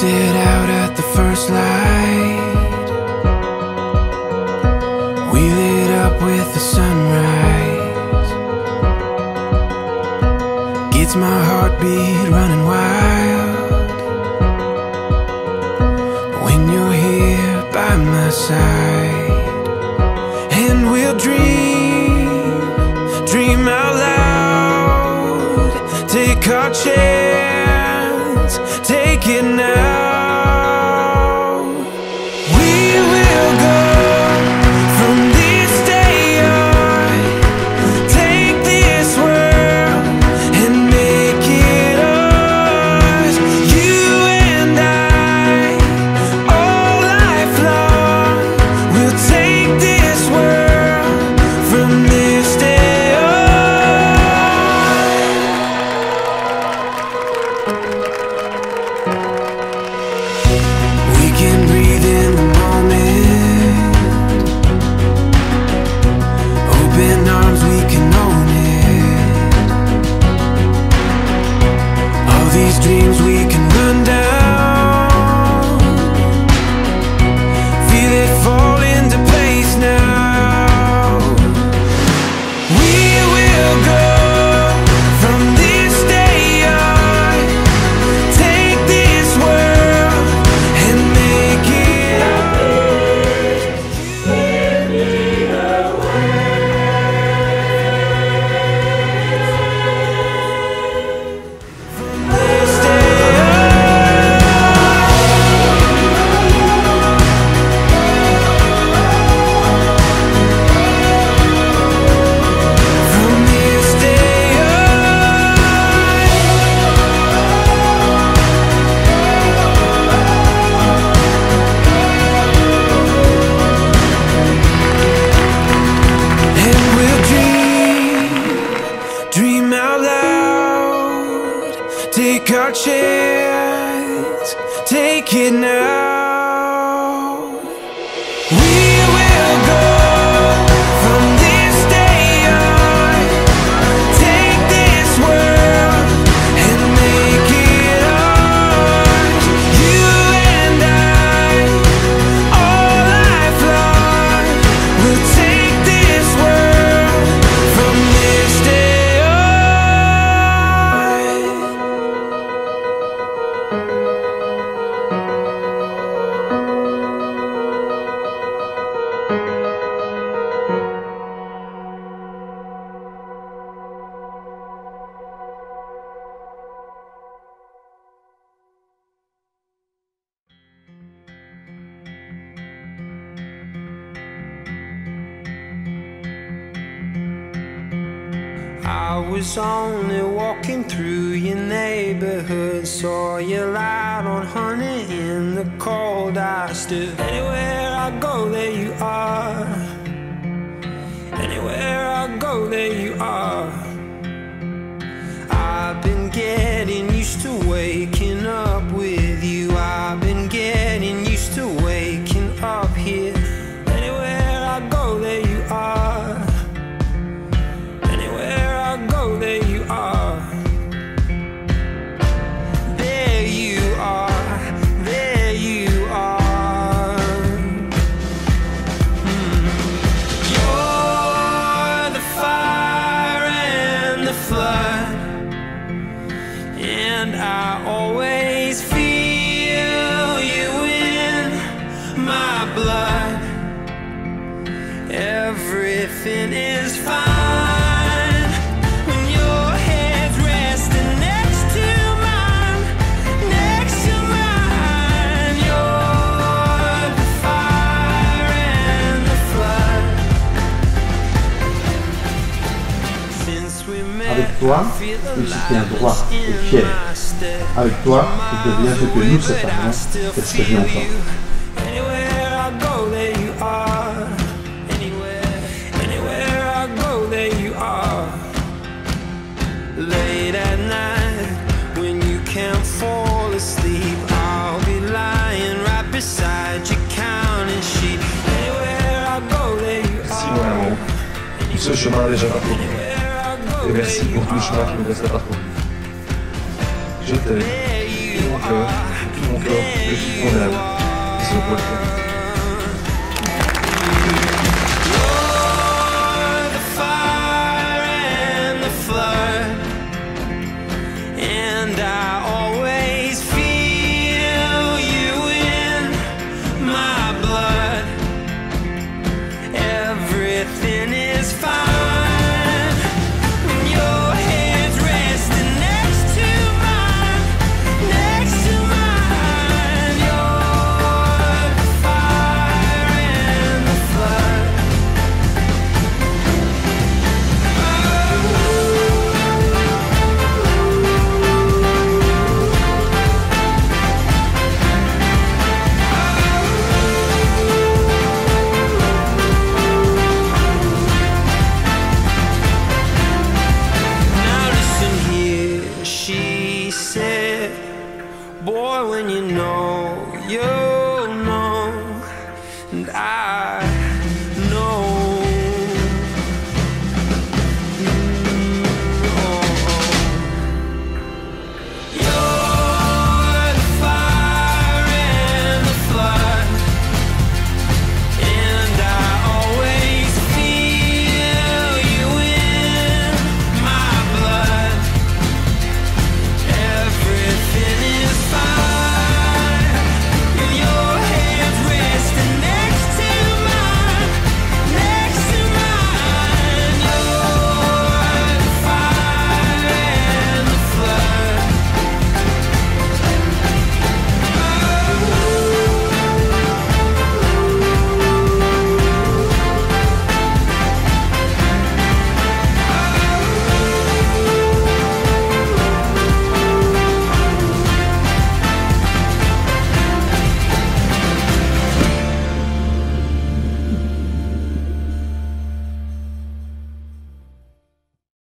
set out at the first light. We lit up with the sunrise. Gets my heartbeat running wild. These dreams we can chance, take it now. I was only walking through your neighborhood, saw you light on honey in the cold. I stood anywhere I go, there you are. Anywhere I go, there you are. I've been getting used to waking And I always feel you in my blood. Avec toi, I feel je suis un alive droit et fier. Avec toi, je deviens ce que nous séparons, expérimentons. Anywhere I go, there you are. Anywhere, anywhere I go, there you are. Late at night, when you can't fall asleep, I'll be lying right beside you, counting sheep. Anywhere I go, there you are. amour. Tout ce chemin déjà parcouru. et merci pour tout le chemin qui me reste à parcourir. Je t'aime, tout mon cœur, tout mon corps, de toute mon âme, et you.